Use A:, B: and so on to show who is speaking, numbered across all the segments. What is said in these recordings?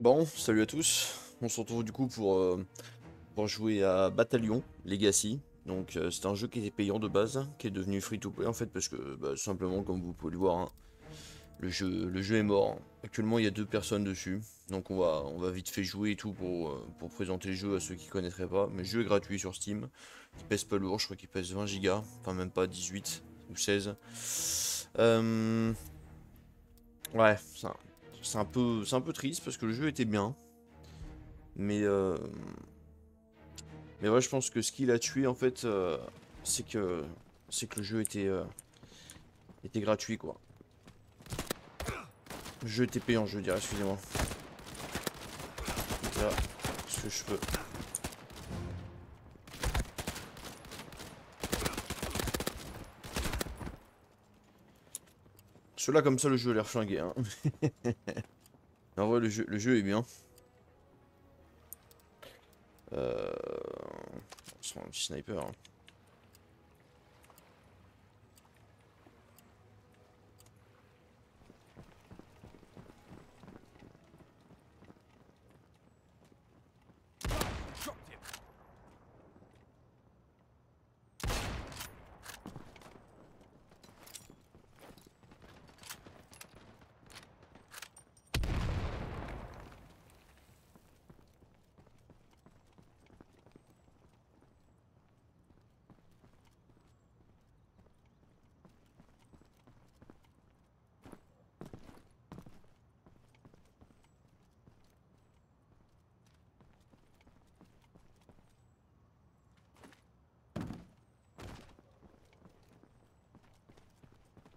A: Bon, salut à tous. On se retrouve du coup pour, euh, jouer à Battalion Legacy. Donc euh, c'est un jeu qui était payant de base, qui est devenu free to play en fait parce que bah, simplement comme vous pouvez le voir, hein, le, jeu, est mort. Actuellement il y a deux personnes dessus, donc on va, on va vite fait jouer et tout pour, euh, présenter le jeu à ceux qui connaîtraient pas. Mais le jeu est gratuit sur Steam, il pèse pas lourd, je crois qu'il pèse 20 Go, enfin même pas 18 ou 16. Euh, Ouais, ça, c'est un peu un peu triste parce que le jeu était bien. Mais euh, mais ouais je pense que ce qui l'a tué en fait euh, c'est que c'est que le jeu était euh, était gratuit quoi. Le jeu était payant je veux dire excusez-moi. Là ce que je peux Ceux-là comme ça le jeu a l'air flingué hein. En vrai, le jeu, le jeu est bien. Euh... On se un petit sniper. Hein.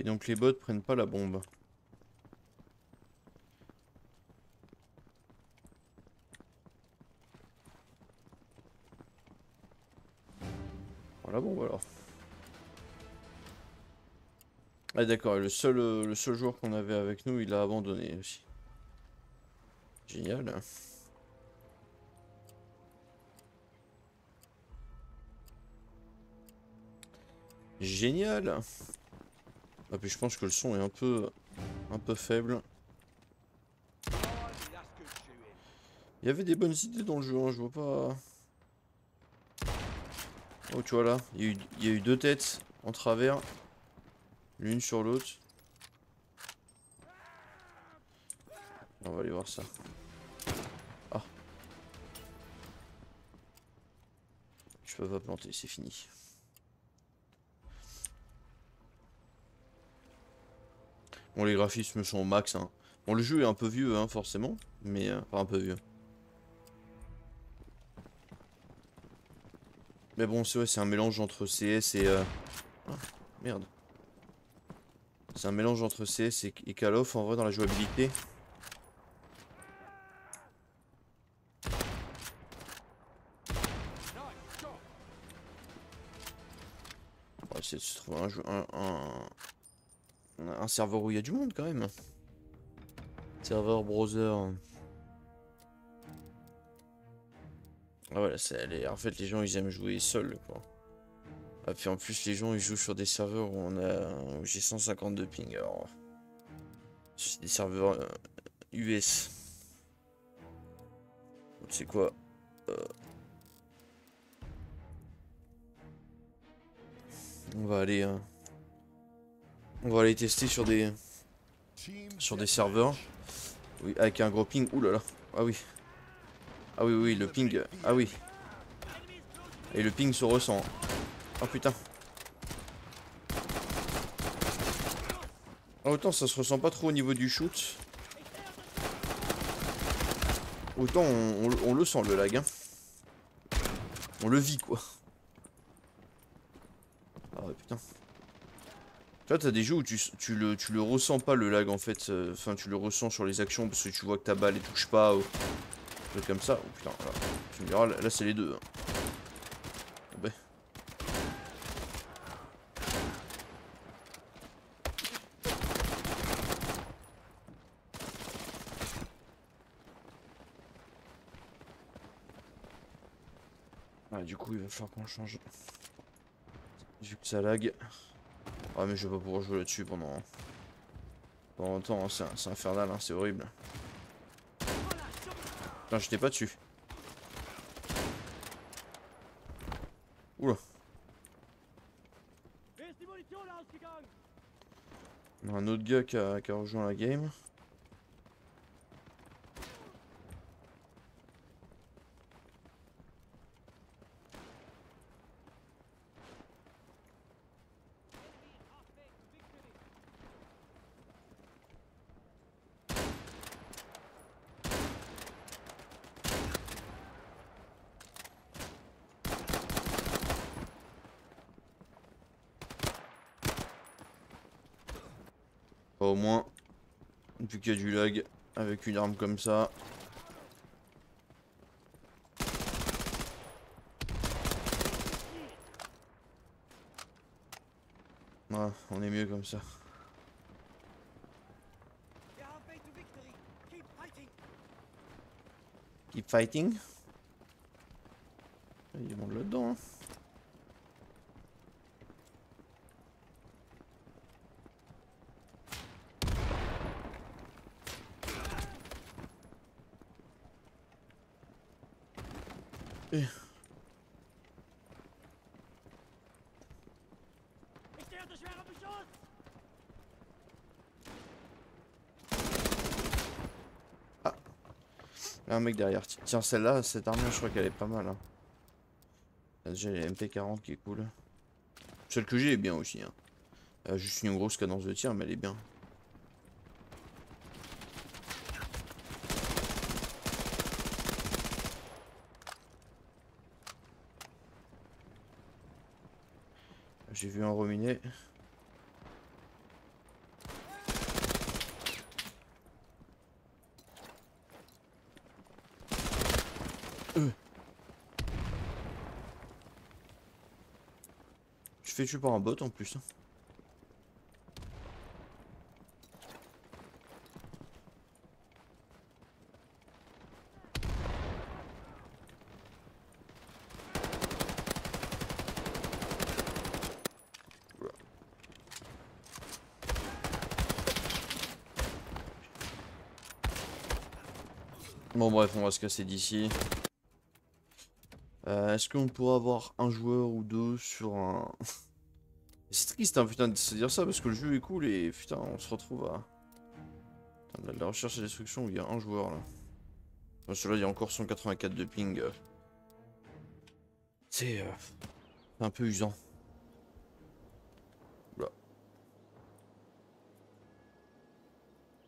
A: Et donc les bots prennent pas la bombe. Voilà bombe alors. Ah d'accord, le seul, euh, le seul joueur qu'on avait avec nous, il a abandonné aussi. Génial. Génial ah puis je pense que le son est un peu un peu faible. Il y avait des bonnes idées dans le jeu, hein, je vois pas... Oh tu vois là, il y, a eu, deux têtes en travers. L'une sur l'autre. On va aller voir ça. Ah. Je peux pas planter, c'est fini. Les graphismes sont au max. Hein. Bon, le jeu est un peu vieux, hein, forcément. Mais, euh, pas un peu vieux. Mais bon, c'est un mélange entre CS et... Euh... Ah, merde. C'est un mélange entre CS et, et Call of, en vrai, dans la jouabilité. On va essayer de se trouver un, un, un, un serveur où il y a du monde quand même. Serveur browser. Ah voilà, c'est en fait les gens ils aiment jouer seuls quoi. Ah, puis en plus les gens ils jouent sur des serveurs où on a j'ai 152 ping alors des serveurs US. Euh, c'est quoi euh? On va aller hein. On va aller tester sur des sur des serveurs. Oui, avec un gros ping. Ouh là là. Ah oui. Ah oui, oui, le ping. Ah oui. Et le ping se ressent. Oh putain. Autant ça se ressent pas trop au niveau du shoot. Autant on, le sent le lag. Hein. On le vit quoi. Ah ouais putain. Tu vois, t'as des jeux où tu, tu, le, tu le ressens pas le lag en fait. Euh, enfin, tu le ressens sur les actions parce que tu vois que ta balle elle touche pas ou truc comme ça. Oh putain, là, tu là, c'est les deux. Hein. Ben. Ah, du coup, il va falloir qu'on change. Vu que ça lag. Ah mais je vais pas pouvoir jouer là-dessus pendant... Pendant longtemps, hein. c'est infernal, hein, c'est horrible. Putain, j'étais pas dessus. Oula. Un autre gars qui a rejoint la game. Au moins, depuis qu'il y a du lag, avec une arme comme ça. On est mieux comme ça. Keep fighting. Il y a du monde là-dedans. Hein. Ah. A un mec derrière. Tiens, celle-là, cette arme, je crois qu'elle est pas mal. Hein. Déjà, les MP40 qui est cool. Celle que j'ai est bien aussi. Hein. Juste une grosse cadence de tir, mais elle est bien. J'ai vu un rominé. Euh. Je fais tuer par un bot en plus. Bon bref, on va se casser d'ici. Euh, est-ce qu'on pourrait avoir un joueur ou deux sur un... C'est triste hein, putain de se dire ça parce que le jeu est cool et putain on se retrouve à... la recherche et destruction où il y a un joueur là. Enfin, celui-là il y a encore 184 de ping. Euh. C'est euh, un peu usant.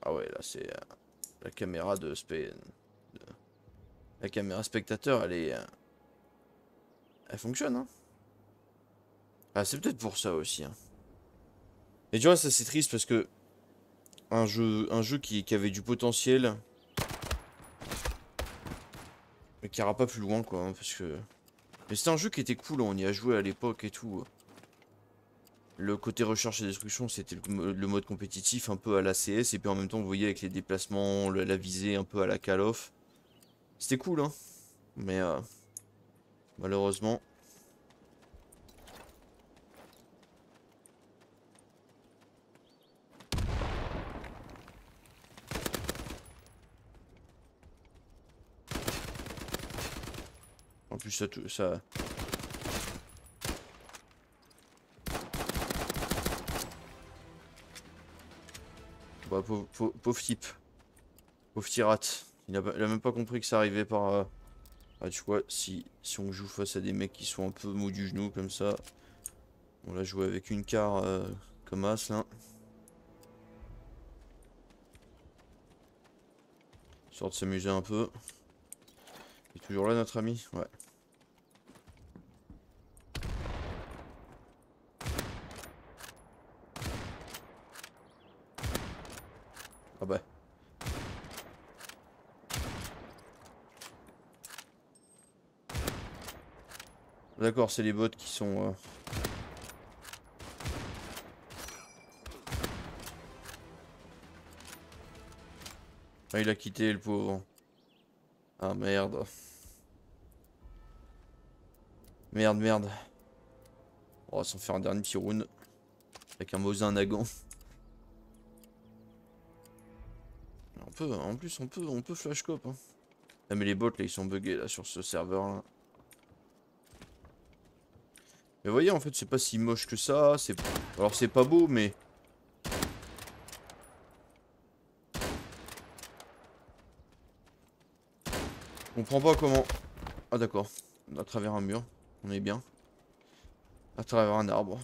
A: Ah ouais là c'est la caméra de Spain. La caméra spectateur, elle est... Euh, elle fonctionne, hein. Ah, c'est peut-être pour ça aussi, hein. Et tu vois, ça c'est triste parce que... Un jeu, qui, avait du potentiel... Mais qui ira pas plus loin, quoi, hein, parce que... Mais c'était un jeu qui était cool, on y a joué à l'époque et tout. Le côté recherche et destruction, c'était le, mode compétitif un peu à la CS, et puis en même temps, vous voyez, avec les déplacements, la visée un peu à la Call of. C'était cool, hein. Mais euh, malheureusement... En plus, ça... ça... Bah, pauvre, type. Pauvre tirate. Il a, même pas compris que ça arrivait par... Euh, ah, tu vois, si, si on joue face à des mecs qui sont un peu mous du genou comme ça, on l'a joué avec une carte euh, comme As là. Histoire de s'amuser un peu. Il est toujours là notre ami? Ouais. Ah bah. D'accord, c'est les bots qui sont... Euh, ah, il a quitté le pauvre. Ah merde. Merde, merde. On va s'en faire un dernier petit round. Avec un Mosin. On peut, en plus, on peut, on peut flash cop. Hein. Ah mais les bots là ils sont buggés là sur ce serveur là. Mais voyez en fait c'est pas si moche que ça, c'est alors c'est pas beau mais Je comprends pas comment Ah d'accord, à travers un mur, on est bien. À travers un arbre.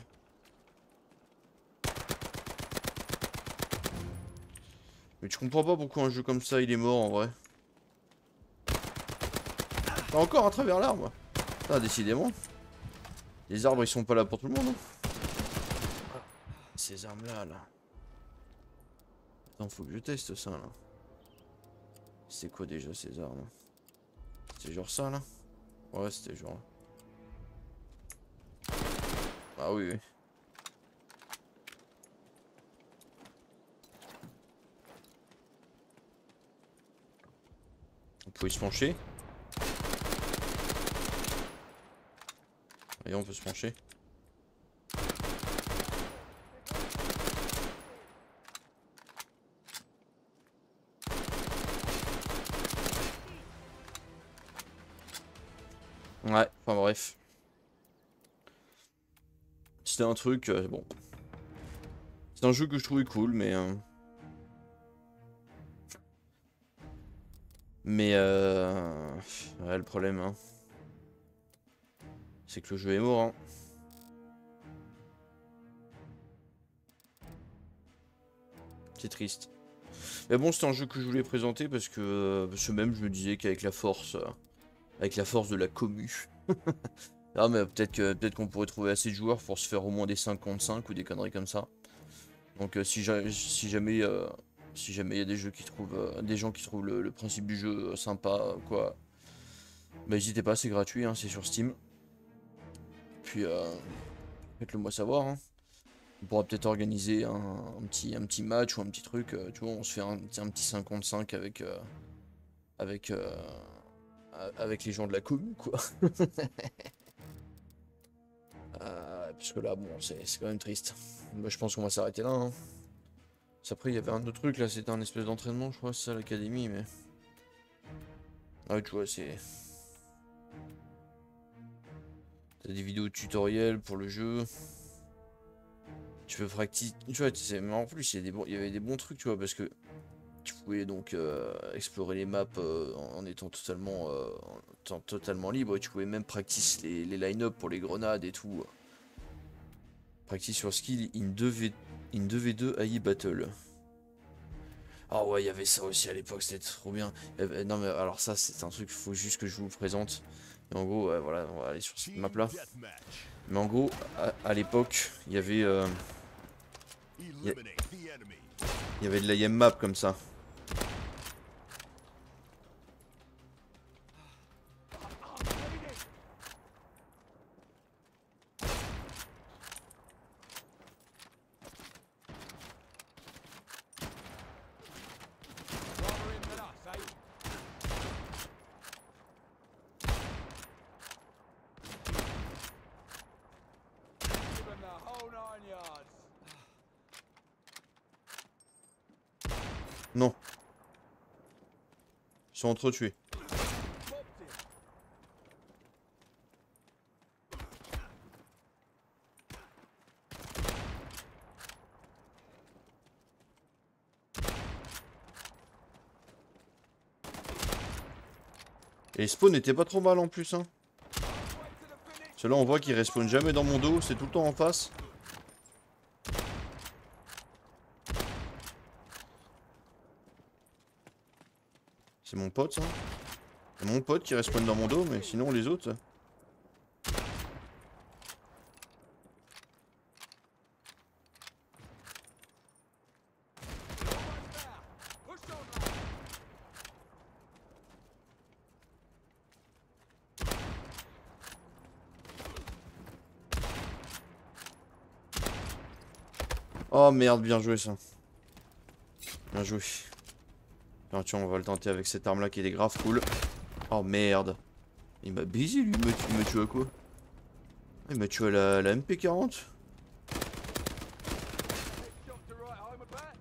A: Mais tu comprends pas pourquoi un jeu comme ça il est mort en vrai. encore à travers l'arbre. Ah décidément. Les arbres ils sont pas là pour tout le monde. hein. Ces armes là là. Attends faut que je teste ça là. C'est quoi déjà ces armes? C'est genre ça là? Ouais c'était genre. Ah oui oui. On pouvait se pencher? Voyez, on peut se pencher. Ouais, enfin bref. C'était un truc, euh, bon. C'est un jeu que je trouvais cool, mais... euh, Mais euh... Ouais, le problème, hein. C'est que le jeu est mort, hein. C'est triste. Mais bon, c'est un jeu que je voulais présenter parce que, euh, que même je me disais qu'avec la force, euh, avec la force de la commu, ah mais peut-être qu'on pourrait trouver assez de joueurs pour se faire au moins des 5 contre 5 ou des conneries comme ça. Donc euh, si, ja- si jamais si jamais il y a des jeux qui trouvent des gens qui trouvent le, principe du jeu sympa quoi, bah n'hésitez pas, c'est gratuit, hein, c'est sur Steam. Puis euh, faites-le moi savoir. hein. On pourra peut-être organiser un, petit, un petit match ou un petit truc, euh, tu vois, on se fait un, petit- un petit 5 contre 5 avec, euh, avec, avec les gens de la commune, quoi. Parce que là, bon, c'est quand même triste. Je pense qu'on va s'arrêter là. hein. Après, il y avait un autre truc, là, c'était un espèce d'entraînement, je crois, c'est l'académie, mais... Ah tu vois, c'est... Des vidéos tutoriels pour le jeu. Tu peux practice... Tu vois, c'est- mais en plus, il y, a des il y avait des bons trucs, tu vois, parce que... Tu pouvais donc euh, explorer les maps euh, en étant totalement, euh, en étant totalement libre, et tu pouvais même practice les, les line-up pour les grenades et tout. Practice sur skill in 2v, in 2v2 AI battle. Ah ouais, il y avait ça aussi à l'époque, c'était trop bien. Eh ben, non mais alors ça, c'est un truc, faut juste que je vous présente. Mais en gros, voilà, on va aller sur cette map là. Mais en gros, à, l'époque, il y avait, euh, il y avait de la YM map comme ça. Ils sont entretués. Et les spawns n'étaient pas trop mal en plus, hein. Ceux-là, on voit qu'ils respawnent jamais dans mon dos, c'est tout le temps en face. C'est mon pote, ça. C'est mon pote qui respawn dans mon dos, mais sinon les autres...
B: Lad.
A: Oh merde, bien joué ça. Bien joué. Tiens, tiens, on va le tenter avec cette arme là qui est grave cool. Oh merde. Il m'a baisé lui, il m'a tué à quoi Il m'a tué à la, la MP40
B: Shot to right home a bit.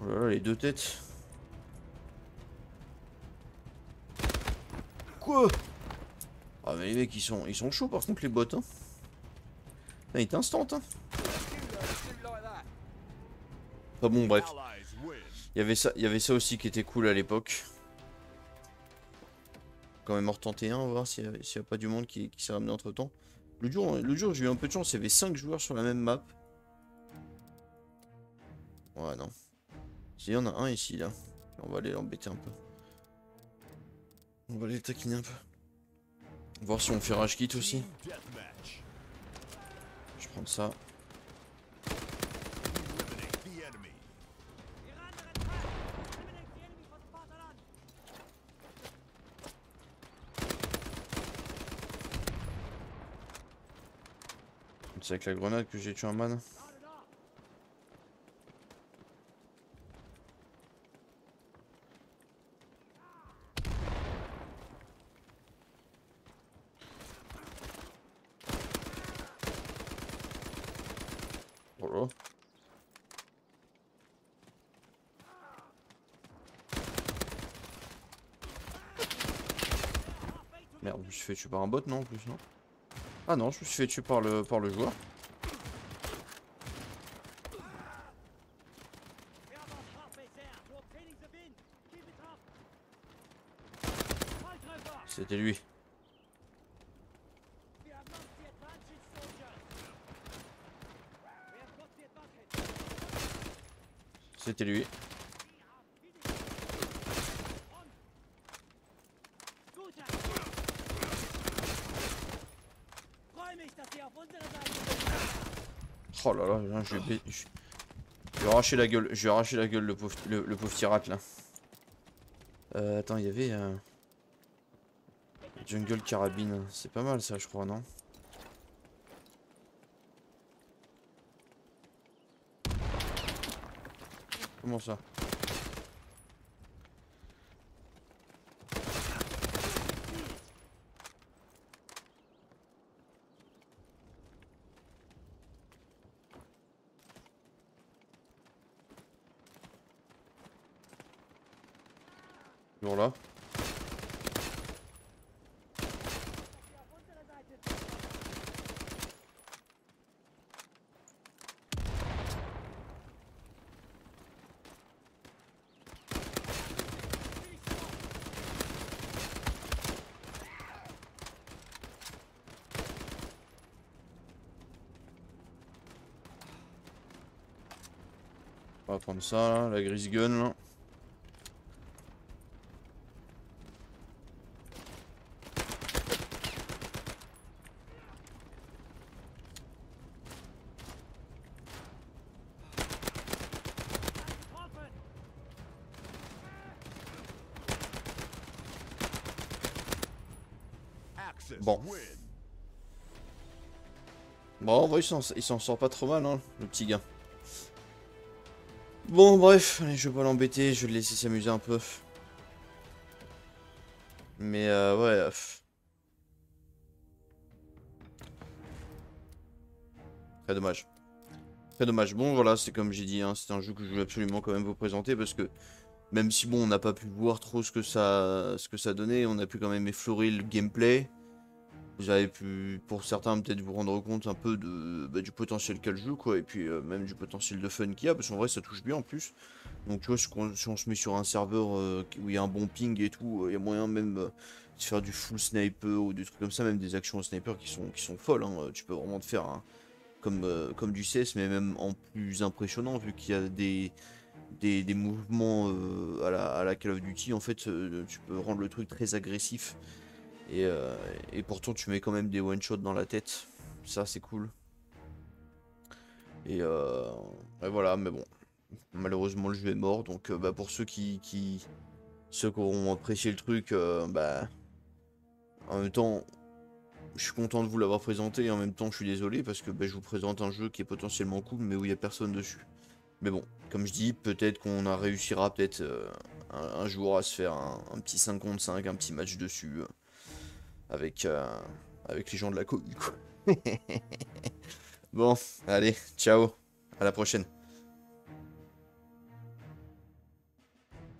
A: Oh là là, les deux têtes. Quoi Ah mais les mecs ils sont ils sont chauds par contre les bots hein. Ah, il est instant hein. Enfin bon bref. Il y avait ça, il y avait ça aussi qui était cool à l'époque. Quand même en retenter un, on va voir s'il n'y a, pas du monde qui, qui s'est ramené entre temps. Le jour, le jour j'ai eu un peu de chance, il y avait 5 joueurs sur la même map. Ouais non. Il y en a un ici là. On va aller l'embêter un peu. On va aller le taquiner un peu. Voir si on fait rage kit aussi. Je prends ça. C'est avec la grenade que j'ai tué un man. Oh là. Merde, je me suis fait tuer par un bot non en plus non Ah non, je me suis fait tuer par le par le joueur. C'était lui. C'était lui. Oh là là, je vais, arracher la gueule, je vais arracher la gueule le pauvre, le, le pauvre pirate là. Euh, attends, il y avait euh... Jungle carabine, c'est pas mal ça je crois, non? Comment ça? Toujours là On va prendre ça là, la grise gun là. Bon. Bon, en vrai, il s'en- sort pas trop mal, hein, le petit gars. Bon, bref, je vais pas l'embêter, je vais le laisser s'amuser un peu. Mais, euh, ouais... euh. Très dommage. Très dommage. Bon, voilà, c'est comme j'ai dit, hein, c'est un jeu que je voulais absolument quand même vous présenter parce que même si, bon, on n'a pas pu voir trop ce que ça, ce que ça donnait, on a pu quand même effleurer le gameplay. Vous avez pu, pour certains, peut-être vous rendre compte un peu bah, du potentiel qu'a le jeu, quoi, et puis euh, même du potentiel de fun qu'il y a, parce qu'en vrai, ça touche bien en plus. Donc, tu vois, si on, se met sur un serveur euh, où il y a un bon ping et tout, il y a moyen même euh, de faire du full sniper ou des trucs comme ça, même des actions au sniper qui sont, qui sont folles. hein. Tu peux vraiment te faire comme, euh, comme du CS, mais même en plus impressionnant, vu qu'il y a des, des, des mouvements euh, à, la, à la Call of Duty, en fait, euh, tu peux rendre le truc très agressif. Et, euh, et pourtant, tu mets quand même des one-shots dans la tête. Ça, c'est cool. Et, euh, et voilà, mais bon. Malheureusement, le jeu est mort. Donc, euh, bah, pour ceux qui, ceux qui auront apprécié le truc, bah, en même temps, je suis content de vous l'avoir présenté. Et en même temps, je suis désolé parce que bah, je vous présente un jeu qui est potentiellement cool, mais où il n'y a personne dessus. Mais bon, comme je dis, peut-être qu'on réussira peut-être un, jour à se faire un, un petit 5 contre 5, un petit match dessus. Avec, euh, avec les gens de la commune, quoi. bon, allez, ciao, à la prochaine.